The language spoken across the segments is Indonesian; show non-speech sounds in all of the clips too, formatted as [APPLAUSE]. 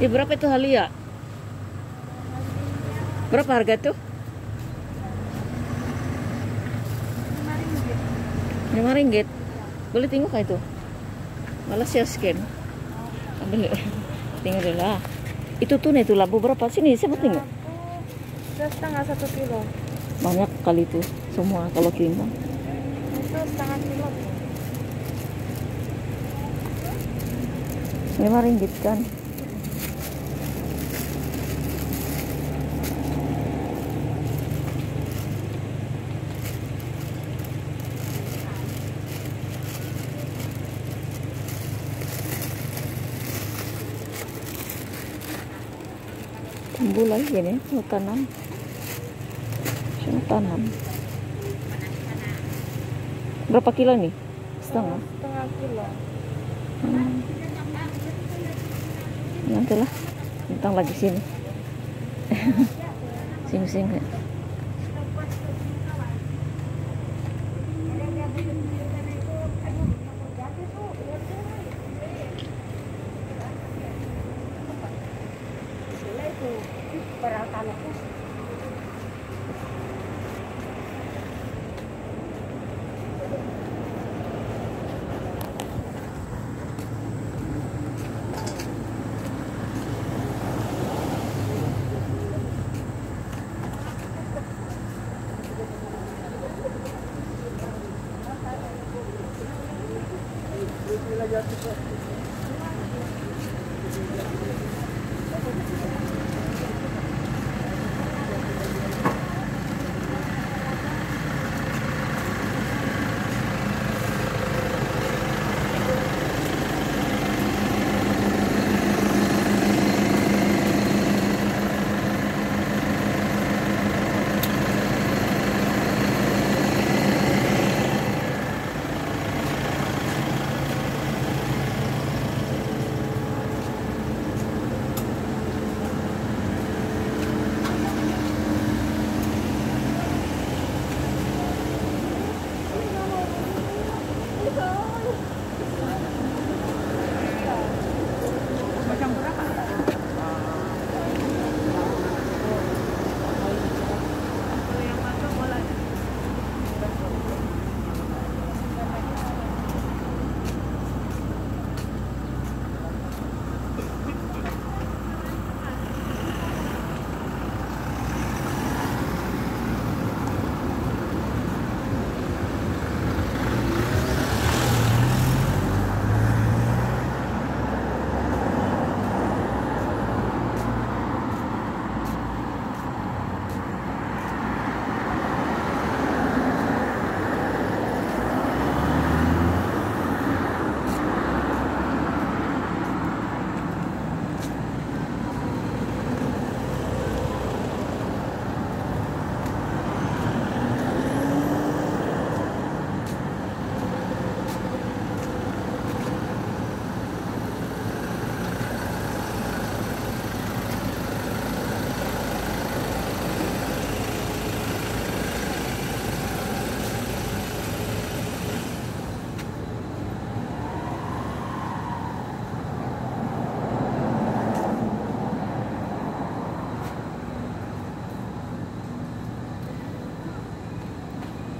Ya berapa itu halia? Berapa harga tuh? Lima ringgit. Boleh tengok kah itu? Malah saya scan. Ambil. [LAUGHS] Tengok dulu lah. Itu tuh nih tuh labu berapa? Sini saya mau tengok. Itu setengah satu kilo. Banyak kali itu semua kalau timbang. Itu setengah kilo. Lima ringgit kan? Lagi gini mau tanam. Mau tanam? Berapa kilo nih setengah? Setengah kilo. hmm. nanti lah tentang lagi sini. [LAUGHS] Sini sini lagi atas.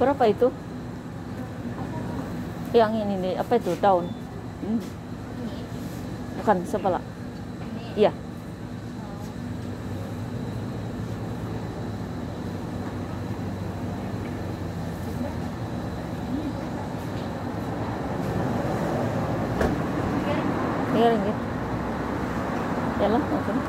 Berapa itu yang ini nih apa itu daun hmm. bukan sebelah iya Iya. Ya lah, oke.